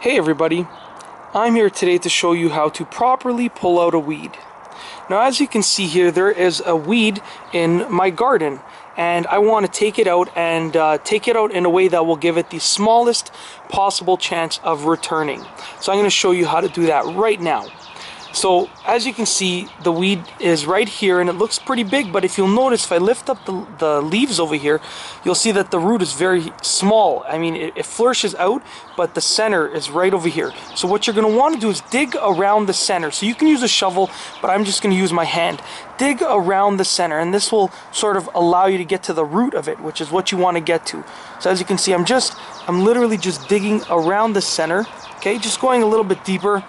Hey everybody, I'm here today to show you how to properly pull out a weed. Now as you can see here, there is a weed in my garden and I want to take it out and uh, take it out in a way that will give it the smallest possible chance of returning. So I'm going to show you how to do that right now. So as you can see, the weed is right here and it looks pretty big, but if you'll notice, if I lift up the, the leaves over here, you'll see that the root is very small. I mean, it, it flourishes out, but the center is right over here. So what you're gonna wanna do is dig around the center. So you can use a shovel, but I'm just gonna use my hand. Dig around the center, and this will sort of allow you to get to the root of it, which is what you wanna get to. So as you can see, I'm just, I'm literally just digging around the center, okay? Just going a little bit deeper.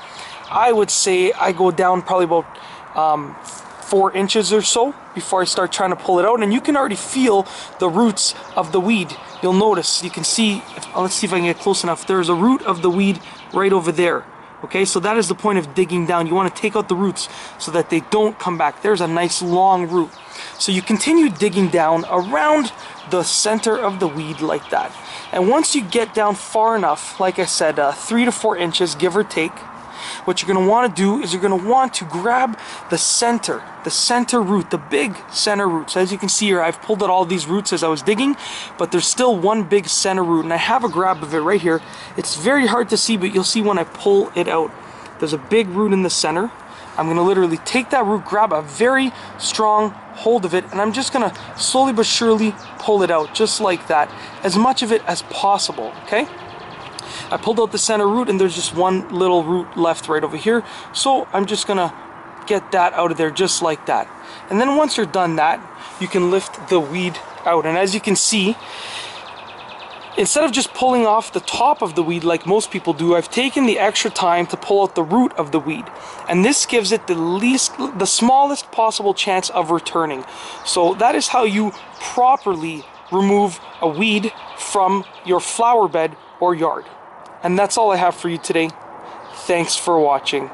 I would say I go down probably about um, four inches or so before I start trying to pull it out and you can already feel the roots of the weed. You'll notice you can see if, let's see if I can get close enough. There's a root of the weed right over there okay? So that is the point of digging down. You want to take out the roots so that they don't come back. There's a nice long root. So you continue digging down around the center of the weed like that. And once you get down far enough like I said uh, three to four inches give or take what you're going to want to do is you're going to want to grab the center, the center root, the big center root. So as you can see here, I've pulled out all these roots as I was digging, but there's still one big center root, and I have a grab of it right here. It's very hard to see, but you'll see when I pull it out. There's a big root in the center. I'm going to literally take that root, grab a very strong hold of it, and I'm just going to slowly but surely pull it out, just like that. As much of it as possible, okay? I pulled out the center root and there's just one little root left right over here. So I'm just gonna get that out of there just like that. And then once you're done that, you can lift the weed out. And as you can see, instead of just pulling off the top of the weed like most people do, I've taken the extra time to pull out the root of the weed. And this gives it the least, the smallest possible chance of returning. So that is how you properly remove a weed from your flower bed or yard. And that's all I have for you today. Thanks for watching.